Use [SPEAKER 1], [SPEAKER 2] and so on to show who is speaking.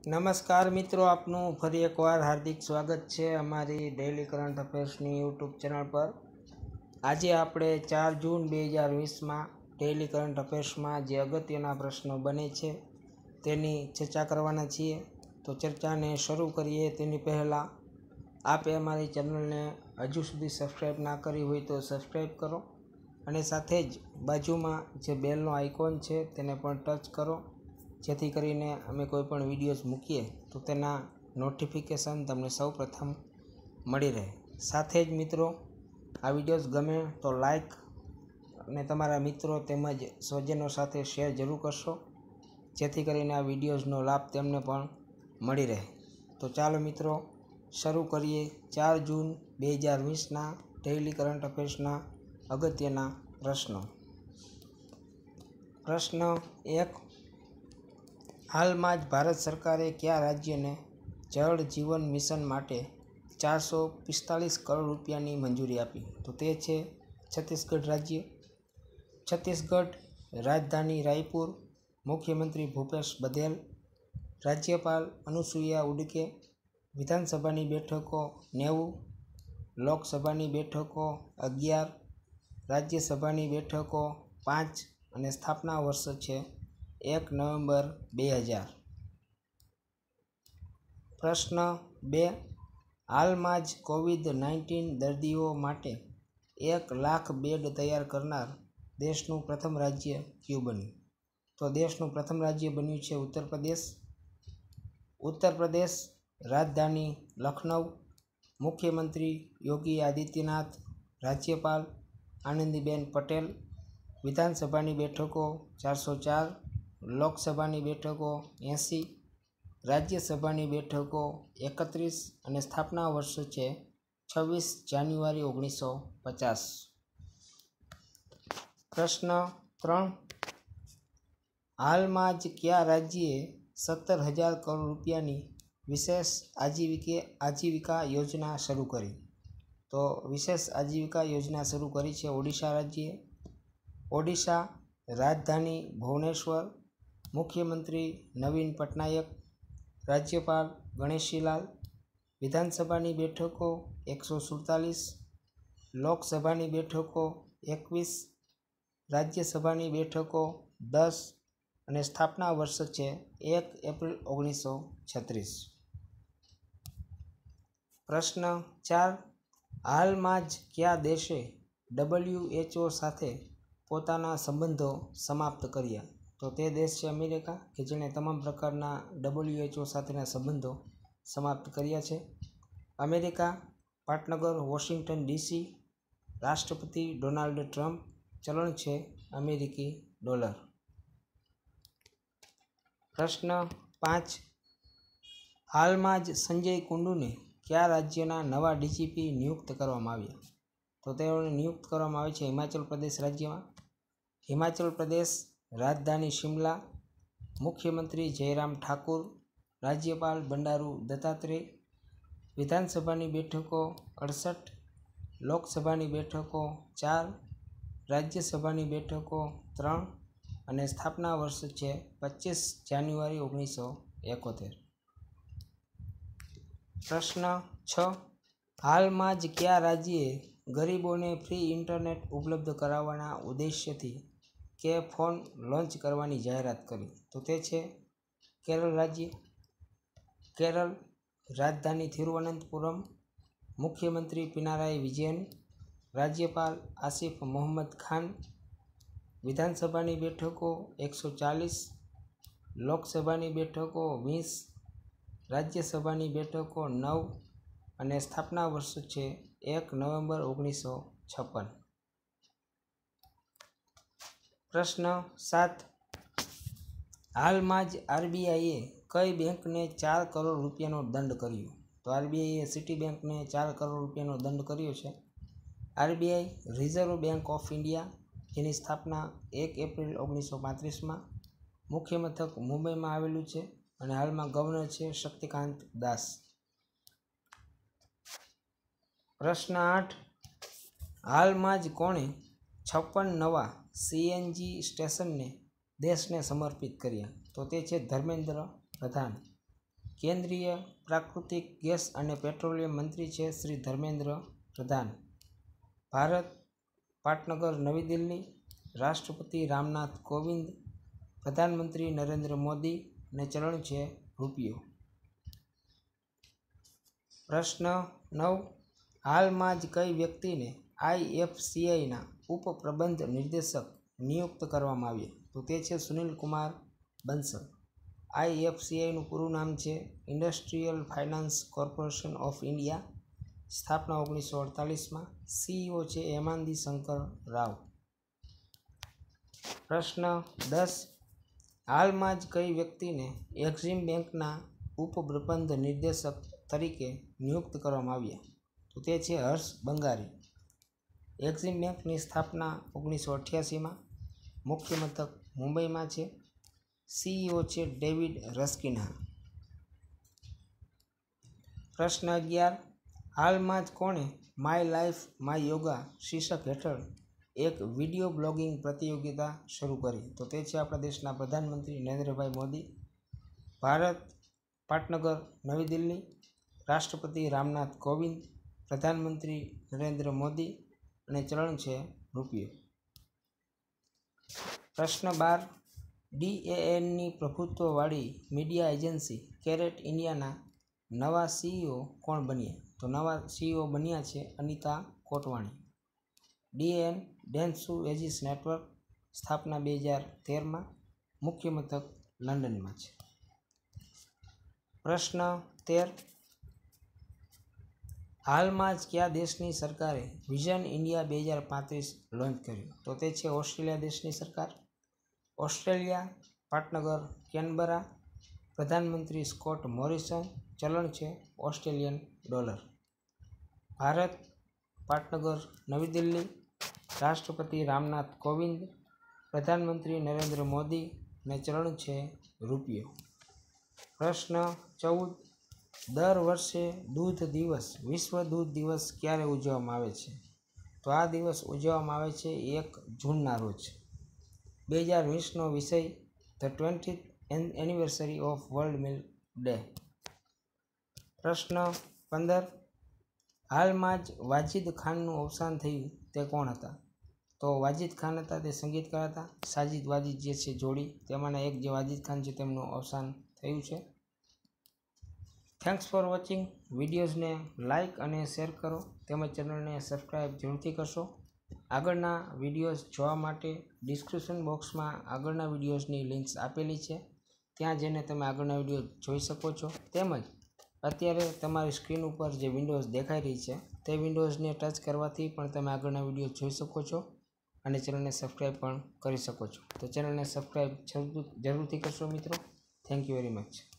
[SPEAKER 1] નમસ્કાર મિત્રો, આપનું ફરી એકવાર હાર્દિક સ્વાગત છે અમારી ડેઇલી કરંટ અફેર્સની યુટ્યુબ ચેનલ પર. આજે આપણે ચાર જૂન બે હજાર વીસમાં ડેઇલી કરંટ અફેર્સમાં જે અગત્યના પ્રશ્નો બને છે તેની ચર્ચા કરવાના છીએ. તો ચર્ચાને શરૂ કરીએ. તેની પહેલાં, આપે અમારી ચેનલને હજુ સુધી સબસ્ક્રાઈબ ના કરી હોય તો સબસ્ક્રાઈબ કરો અને સાથે જ બાજુમાં જે બેલનો આઇકોન છે તેને પણ ટચ કરો. જેથી કરીને અમે કોઈ પણ વિડીયોઝ મૂકીએ તો તેના નોટિફિકેશન તમને સૌ પ્રથમ મળી રહે. સાથે જ મિત્રો, આ વિડીયોઝ ગમે તો લાઈક અને તમારા મિત્રો તેમજ સ્વજનો સાથે શેર જરૂર કરશો, જેથી કરીને આ વિડીયોઝનો લાભ તેમને પણ મળી રહે. તો ચાલો મિત્રો, શરૂ કરીએ. ચાર જૂન બે હજાર વીસના ડેઇલી કરંટ અફેર્સના અગત્યના પ્રશ્નો. પ્રશ્ન એક હાલમાં જ ભારત સરકારે કયા રાજ્યને જળ જીવન મિશન માટે ચારસો પિસ્તાલીસ કરોડ રૂપિયાની મંજૂરી આપી? તો તે છે છત્તીસગઢ રાજ્ય. છત્તીસગઢ રાજધાની રાયપુર. મુખ્યમંત્રી ભૂપેશ બધેલ રાજ્યપાલ અનુસૂયા ઉડકે. વિધાનસભાની બેઠકો નેવું. લોકસભાની બેઠકો અગિયાર. રાજ્યસભાની બેઠકો પાંચ. અને સ્થાપના વર્ષ છે એક નવેમ્બર બે હજાર. પ્રશ્ન બે. હાલમાં જ કોવિડ નાઇન્ટીન દર્દીઓ માટે એક લાખ બેડ તૈયાર કરનાર દેશનું પ્રથમ રાજ્ય કયું બન્યું? તો દેશનું પ્રથમ રાજ્ય બન્યું છે ઉત્તર પ્રદેશ. ઉત્તર પ્રદેશ રાજધાની લખનઉ. મુખ્યમંત્રી યોગી આદિત્યનાથ, રાજ્યપાલ આનંદીબેન પટેલ, વિધાનસભાની બેઠકો ચારસો ચાર લોકસભાની બેઠકો એંસી, રાજ્યસભાની બેઠકો એકત્રીસ અને સ્થાપના વર્ષ છે છવ્વીસ જાન્યુઆરી ઓગણીસો પચાસ. પ્રશ્ન ત્રણ. હાલમાં જ કયા રાજ્યે સત્તર હજાર કરોડ રૂપિયાની વિશેષ આજીવિકે આજીવિકા યોજના શરૂ કરી? તો વિશેષ આજીવિકા યોજના શરૂ કરી છે ઓડિશા રાજ્યે ઓડિશા રાજધાની ભુવનેશ્વર મુખ્યમંત્રી નવીન પટનાયક, રાજ્યપાલ ગણેશીલાલ, વિધાનસભાની બેઠકો એકસો સુડતાલીસ, લોકસભાની બેઠકો એકવીસ, રાજ્યસભાની બેઠકો દસ અને સ્થાપના વર્ષ છે એક એપ્રિલ ઓગણીસો છત્રીસ. પ્રશ્ન ચાર, હાલમાં જ કયા દેશે ડબલ્યુએચઓ સાથે પોતાના સંબંધો સમાપ્ત કર્યા? તો તે દેશ છે અમેરિકા, કે જેણે તમામ પ્રકારના ડબલ્યુએચઓ સાથેના સંબંધો સમાપ્ત કર્યા છે. અમેરિકા, પાટનગર, વોશિંગ્ટન ડીસી, રાષ્ટ્રપતિ ડોનાલ્ડ ટ્રમ્પ, ચલણ છે અમેરિકી ડોલર. પ્રશ્ન પાંચ. હાલમાં જ સંજય કુંડુને કયા રાજ્યના નવા ડીજીપી નિયુક્ત કરવામાં આવ્યા? તો તેઓને નિયુક્ત કરવામાં આવે છે હિમાચલ પ્રદેશ રાજ્યમાં. હિમાચલ પ્રદેશ રાજધાની શિમલા, મુખ્યમંત્રી જયરામ ઠાકુર, રાજ્યપાલ બંડારુ દત્તાત્રેય, વિધાનસભાની બેઠકો અડસઠ, લોકસભાની બેઠકો ચાર, રાજ્યસભાની બેઠકો ત્રણ અને સ્થાપના વર્ષ છે પચીસ જાન્યુઆરી ઓગણીસો એકોતેર. પ્રશ્ન છ. હાલમાં જ કયા રાજ્યે ગરીબોને ફ્રી ઇન્ટરનેટ ઉપલબ્ધ કરાવવાના ઉદ્દેશ્યથી કે ફોન લોન્ચ કરવાની જાહેરાત કરી. તો તે છે કેરળ રાજ્ય. કેરળ રાજધાની તિરુવનંતપુરમ. મુખ્યમંત્રી પિનારાય વિજયન. રાજ્યપાલ આસિફ મોહમ્મદ ખાન. વિધાનસભાની બેઠકો એકસો ચાલીસ. લોકસભાની બેઠકો વીસ. રાજ્યસભાની બેઠકો નવ. અને સ્થાપના વર્ષ છે એક નવેમ્બર ઓગણીસો છપ્પન. પ્રશ્ન સાત. હાલમાં જ આરબીઆઈએ કઈ બેંકને ચાર કરોડ રૂપિયાનો દંડ કર્યો? તો આરબીઆઈએ સિટી બેંકને ચાર કરોડ રૂપિયાનો દંડ કર્યો છે. RBI reserve bank of India, જેની સ્થાપના એક એપ્રિલ ઓગણીસો પાંત્રીસમાં મુખ્ય મથક મુંબઈમાં આવેલું છે અને હાલમાં ગવર્નર છે શક્તિકાંત દાસ. પ્રશ્ન આઠ. હાલમાં જ કોણે છપ્પન નવા સીએનજી સ્ટેશનને દેશને સમર્પિત કર્યા. તો તે છે ધર્મેન્દ્ર પ્રધાન. કેન્દ્રીય પ્રાકૃતિક ગેસ અને પેટ્રોલિયમ મંત્રી છે શ્રી ધર્મેન્દ્ર પ્રધાન. ભારત પાટનગર નવી દિલ્હી. રાષ્ટ્રપતિ રામનાથ કોવિંદ, પ્રધાનમંત્રી નરેન્દ્ર મોદી અને ચલણ છે રૂપિયો. પ્રશ્ન નવ. હાલમાં જ કઈ વ્યક્તિને આઈએફસીઆઈના ઉપપ્રબંધ નિર્દેશક નિયુક્ત કરવામાં આવ્યા. તો તે છે સુનિલ કુમાર બંસલ. આઈએફસીઆઈનું પૂરું નામ છે industrial finance corporation of India. સ્થાપના ઓગણીસો અડતાલીસમાં સીઈઓ છે હેમાંદી શંકર રાવ. પ્રશ્ન દસ. હાલમાં જ કઈ વ્યક્તિને એક્ઝિમ બેંકના ઉપપ્રબંધ નિર્દેશક તરીકે નિયુક્ત કરવામાં આવ્યા? તો તે છે હર્ષ બંગારી. એક્ઝિમ બેંકની સ્થાપના ઓગણીસો અઠ્યાસીમાં મુખ્ય મથક મુંબઈમાં છે. સીઈઓ છે ડેવિડ રસ્કિના. પ્રશ્ન અગિયાર, હાલમાં જ કોણે માય લાઈફ, માય યોગા શીર્ષક હેઠળ એક વીડિયો બ્લોગિંગ પ્રતિયોગિતા શરૂ કરી. તો તે છે આપણા દેશના પ્રધાનમંત્રી નરેન્દ્રભાઈ મોદી, ભારત, પાટનગર, નવી દિલ્હી, રાષ્ટ્રપતિ રામનાથ કોવિંદ, પ્રધાનમંત્રી નરેન્દ્ર મોદી અને ચલણ છે રૂપિયો. પ્રશ્ન બાર. ડીએએનની પ્રભુત્વવાળી મીડિયા એજન્સી કેરેટ ઇન્ડિયાના નવા સીઈઓ કોણ બન્યા? તો નવા સીઈઓ બન્યા છે Anita Kotwani. DN Dentsu Aegis network સ્થાપના બે હજાર તેરમાં મુખ્ય મથક લંડનમાં છે. પ્રશ્ન તેર. હાલમાં જ કયા દેશની સરકારે વિઝન ઇન્ડિયા બે હજાર પાંત્રીસ લોન્ચ કર્યું? તો તે છે ઓસ્ટ્રેલિયા દેશની સરકાર. ઓસ્ટ્રેલિયા, પાટનગર, કેનબરા, પ્રધાનમંત્રી સ્કોટ મોરિસન, ચલણ છે ઓસ્ટ્રેલિયન ડોલર. ભારત, પાટનગર, નવી દિલ્હી, રાષ્ટ્રપતિ રામનાથ કોવિંદ, પ્રધાનમંત્રી નરેન્દ્ર મોદી અને ચલણ છે રૂપિયો. પ્રશ્ન ચૌદ દર વર્ષે દૂધ દિવસ, વિશ્વ દૂધ દિવસ ક્યારે ઉજવવામાં આવે છે? તો આ દિવસ ઉજવવામાં આવે છે એક જૂનના રોજ. બે હજાર વીસનો વિષય, the twenty anniversary of world milk day. પ્રશ્ન પંદર, હાલમાં જ વાજિદ ખાનનું અવસાન થયું તે કોણ હતા? તો વાજિદ ખાન હતા તે સંગીતકાર હતા. સાજિદ વાજિદ જે છે જોડી, તેમાંના એક જે વાજિદ ખાન છે તેમનું અવસાન થયું છે. થેન્ક્સ ફોર વોચિંગ વિડીયોઝને લાઇક અને શેર કરો. તેમજ ચેનલને સબસ્ક્રાઈબ જરૂરથી કરશો. આગળના વિડીયોઝ જોવા માટે ડિસ્ક્રિપ્શન બોક્સમાં આગળના વિડીયોઝની લિંક્સ આપેલી છે. ત્યાં જઈને તમે આગળના વીડિયો જોઈ શકો છો. તેમજ અત્યારે તમારી સ્ક્રીન ઉપર જે વિન્ડોઝ દેખાઈ રહી છે, તે વિન્ડોઝને ટચ કરવાથી પણ તમે આગળના વીડિયો જોઈ શકો છો અને ચેનલને સબસ્ક્રાઈબ પણ કરી શકો છો. તો ચેનલને સબસ્ક્રાઈબ જરૂરથી કરશો મિત્રો. Thank you very much